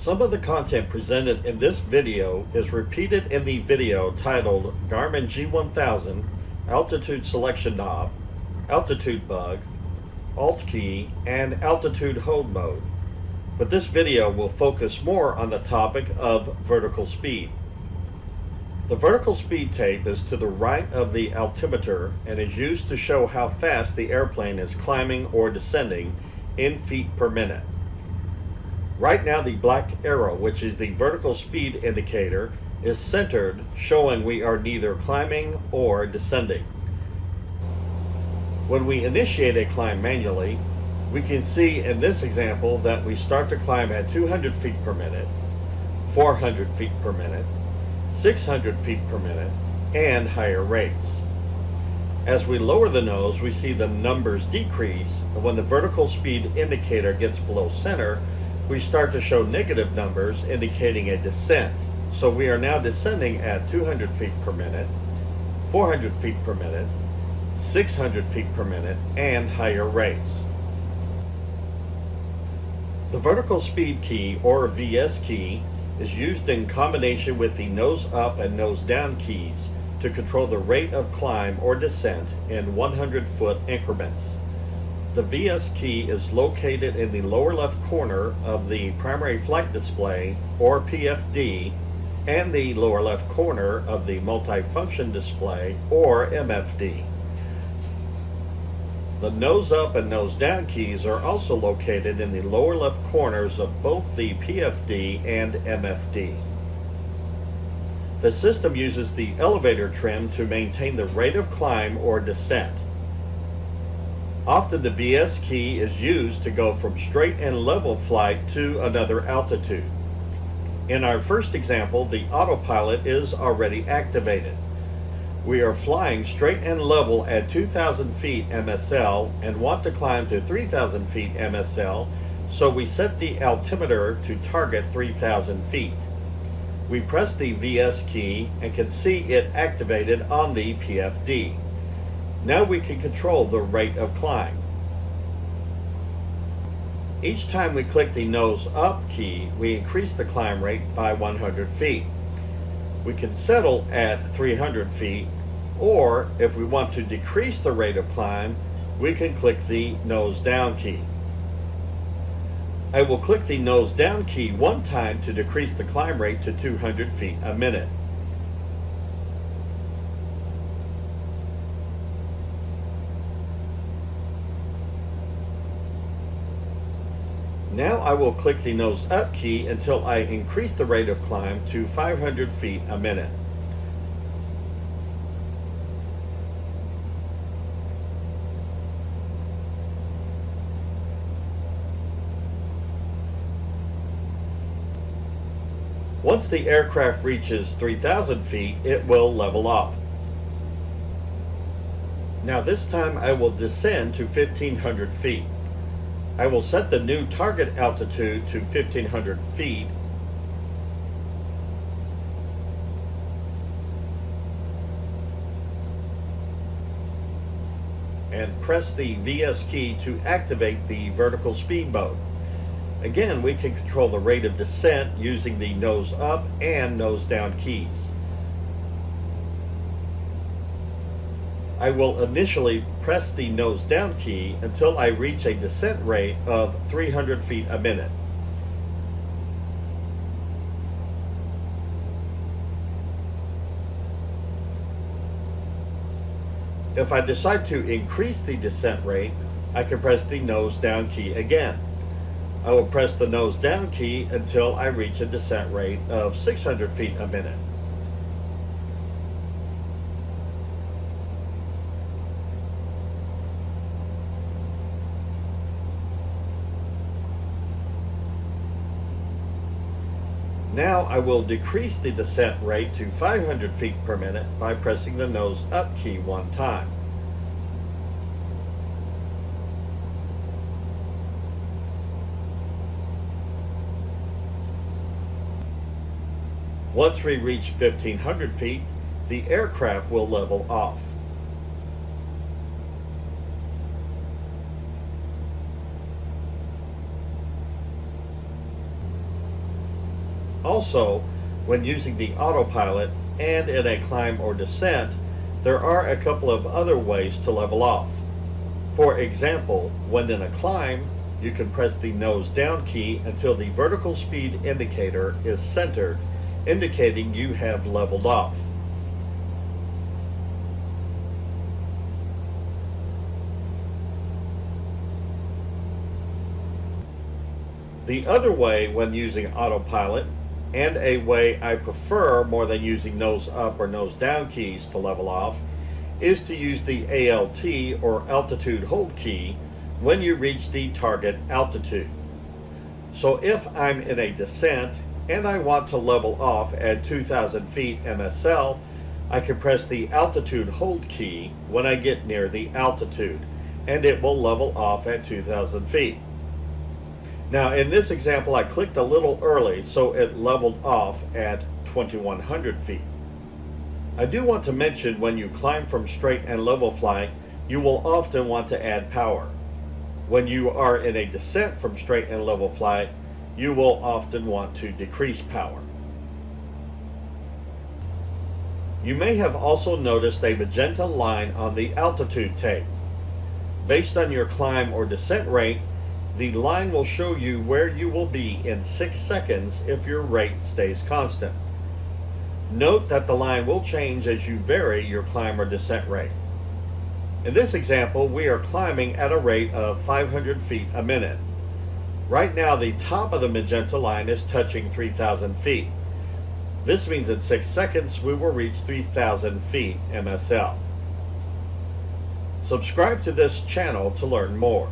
Some of the content presented in this video is repeated in the video titled Garmin G1000 Altitude Selection Knob, Altitude Bug, Alt Key, and Altitude Hold Mode. But this video will focus more on the topic of vertical speed. The vertical speed tape is to the right of the altimeter and is used to show how fast the airplane is climbing or descending in feet per minute. Right now the black arrow, which is the vertical speed indicator, is centered, showing we are neither climbing or descending. When we initiate a climb manually, we can see in this example that we start to climb at 200 feet per minute, 400 feet per minute, 600 feet per minute, and higher rates. As we lower the nose, we see the numbers decrease, and when the vertical speed indicator gets below center, we start to show negative numbers indicating a descent. So we are now descending at 200 feet per minute, 400 feet per minute, 600 feet per minute, and higher rates. The vertical speed key, or VS key, is used in combination with the nose up and nose down keys to control the rate of climb or descent in 100 foot increments. The VS key is located in the lower left corner of the primary flight display, or PFD, and the lower left corner of the multifunction display, or MFD. The nose up and nose down keys are also located in the lower left corners of both the PFD and MFD. The system uses the elevator trim to maintain the rate of climb or descent. Often the VS key is used to go from straight and level flight to another altitude. In our first example, the autopilot is already activated. We are flying straight and level at 2,000 feet MSL and want to climb to 3,000 feet MSL, so we set the altimeter to target 3,000 feet. We press the VS key and can see it activated on the PFD. Now we can control the rate of climb. Each time we click the nose up key, we increase the climb rate by 100 feet. We can settle at 300 feet, or if we want to decrease the rate of climb, we can click the nose down key. I will click the nose down key one time to decrease the climb rate to 200 feet a minute. Now I will click the nose up key until I increase the rate of climb to 500 feet a minute. Once the aircraft reaches 3,000 feet, it will level off. Now this time I will descend to 1,500 feet. I will set the new target altitude to 1500 feet and press the VS key to activate the vertical speed mode. Again, we can control the rate of descent using the nose up and nose down keys. I will initially press the nose down key until I reach a descent rate of 300 feet a minute. If I decide to increase the descent rate, I can press the nose down key again. I will press the nose down key until I reach a descent rate of 600 feet a minute. Now I will decrease the descent rate to 500 feet per minute by pressing the nose up key one time. Once we reach 1500 feet, the aircraft will level off. Also, when using the autopilot and in a climb or descent, there are a couple of other ways to level off. For example, when in a climb, you can press the nose down key until the vertical speed indicator is centered, indicating you have leveled off. The other way when using autopilot, and a way I prefer more than using nose up or nose down keys to level off, is to use the ALT or altitude hold key when you reach the target altitude. So if I'm in a descent and I want to level off at 2,000 feet MSL, I can press the altitude hold key when I get near the altitude and it will level off at 2,000 feet. Now in this example I clicked a little early so it leveled off at 2100 feet. I do want to mention when you climb from straight and level flying you will often want to add power. When you are in a descent from straight and level flight you will often want to decrease power. You may have also noticed a magenta line on the altitude tape. Based on your climb or descent rate, the line will show you where you will be in 6 seconds if your rate stays constant. Note that the line will change as you vary your climb or descent rate. In this example, we are climbing at a rate of 500 feet a minute. Right now, the top of the magenta line is touching 3,000 feet. This means in 6 seconds, we will reach 3,000 feet MSL. Subscribe to this channel to learn more.